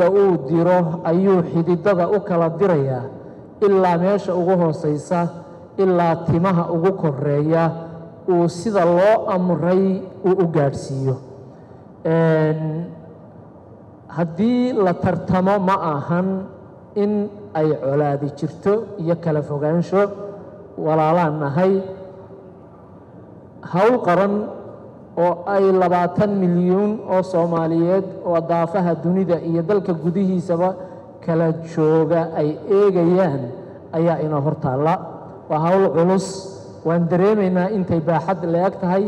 dhiigga uu diro ayuu xididada u kala dirayaa ilaa meesha ugu hoosaysa ilaa timaha ugu koreeya uu sida loo amray uu u gaadhsiiyo. Haddii la tartamo ma ahan in ay colaadi jirto iyo kala fogaansho walaalaan nahay. Howl qaran oo ay labaatan milyuun oo soomaaliyeed oo daafaha dunida iyo dalka gudihiisaba kala jooga ay eegayaan ayaa inoo hor taalla. Waa howl culus. Waan dareemaynaa intay baaxad la-eg tahay.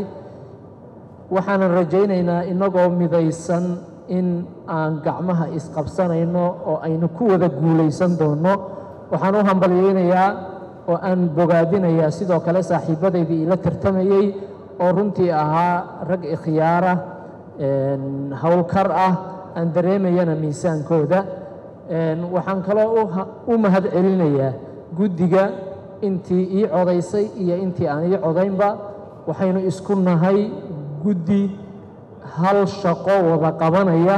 Waxaanan rajaynaynaa innagoo midaysan in aan gacmaha isqabsanayno oo aynu ku wada guulaysan doonno. Waxaan u hambalyaynayaa oo aan bogaadinayaa sidoo kale saaxiibbadaydii ila tartamayey oo runtii ahaa rag ikhyaara howlkar ah aan dareemayana miisaankooda. Waxaan kaloo u mahad celinayaa guddiga intii ii codaysay iyo intii aan ii codaynba waxaynu isku nahay guddi hal shaqo wada qabanaya.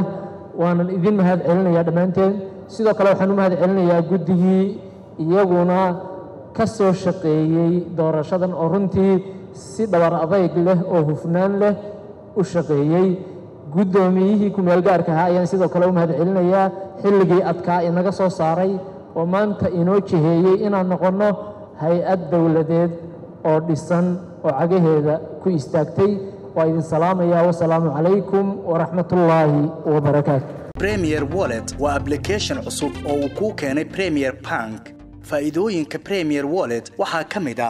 Waanan idin mahad celinayaa dhammaanteen. Sidoo kale waxaan u mahad celinayaa guddigii iyaguna ka soo shaqeeyey doorashadan oo runtii si dhabar adayg leh oo hufnaan leh u shaqeeyey. Guddoomiyihii ku-meel gaarka ahaa ayaan sidoo kale u mahad celinayaa xilligii adkaa inaga soo saaray oo maanta inoo jiheeyey inaan noqonno hay'ad dowladeed oo dhisan oo cagaheeda ku istaagtay. Waa idin salaamaya wasalaamu calaykum waraxmatullaahi wabarakaatu. Premier wallet waa application cusub oo uu kuu keenay premier bank. Faa'iidooyinka premier wallet waxaa ka mid a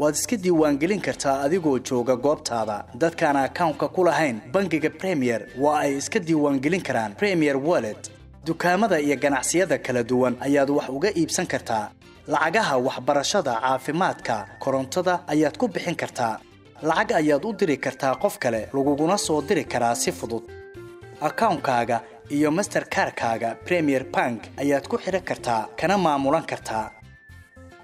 waad iska diiwaangelin kartaa adigoo jooga goobtaada dadkaan akawnka ku lahayn bangiga premier waa ay iska diiwaangelin karaan premier wallet. Dukaamada iyo ganacsiyada kala duwan ayaad wax uga iibsan kartaa. Lacagaha waxbarashada caafimaadka korontada ayaad ku bixin kartaa. Lacag ayaad u diri kartaa qof kale laguguna soo diri karaa si fudud. Akawnkaaga iyo masterkarkaaga premier bank ayaad ku xidhan kartaa kana maamulan kartaa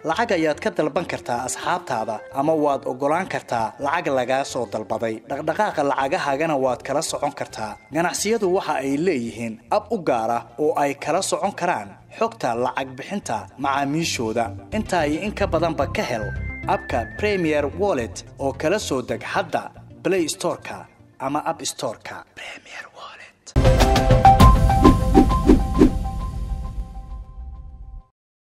lacag ayaad ka dalban kartaa asxaabtaada ama waad oggolaan kartaa lacag lagaa soo dalbaday. Dhaqdhaqaaqa lacagahaagana waad kala socon kartaa. Ganacsiyadu waxa ay leeyihiin ab u gaar ah oo ay kala socon karaan xogta lacag bixinta macaamiishooda. Intaa iyo in ka badanba ka hel abka premier wallet oo kala soo deg hadda blay storeka ama ab storeka